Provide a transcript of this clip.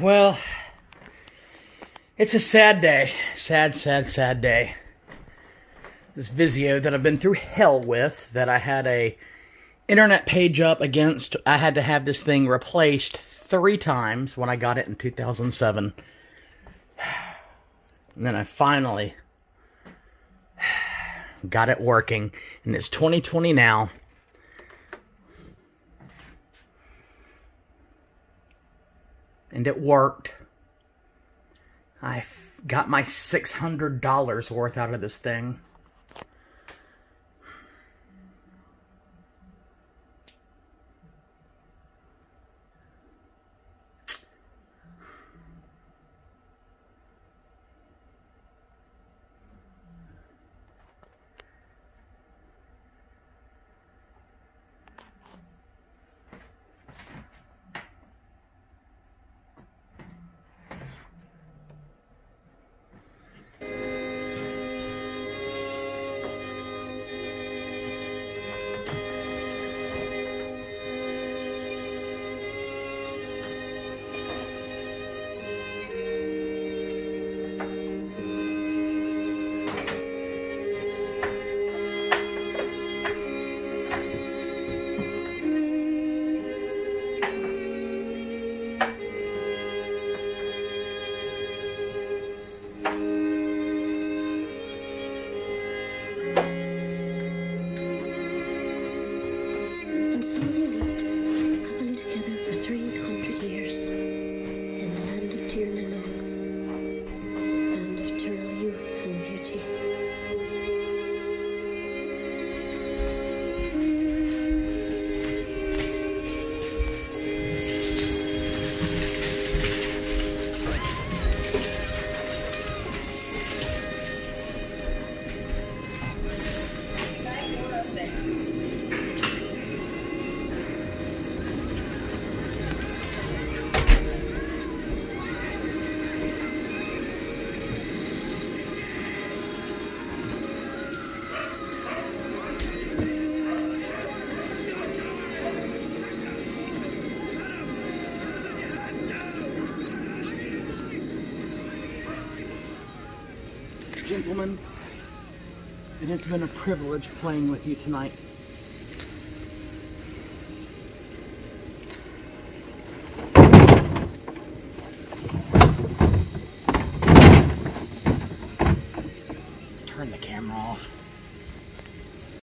well, it's a sad day. Sad, sad, sad day. This Vizio that I've been through hell with, that I had a internet page up against. I had to have this thing replaced three times when I got it in 2007. And then I finally got it working. And it's 2020 now. And it worked. I got my $600 worth out of this thing. Gentlemen, it has been a privilege playing with you tonight. Turn the camera off.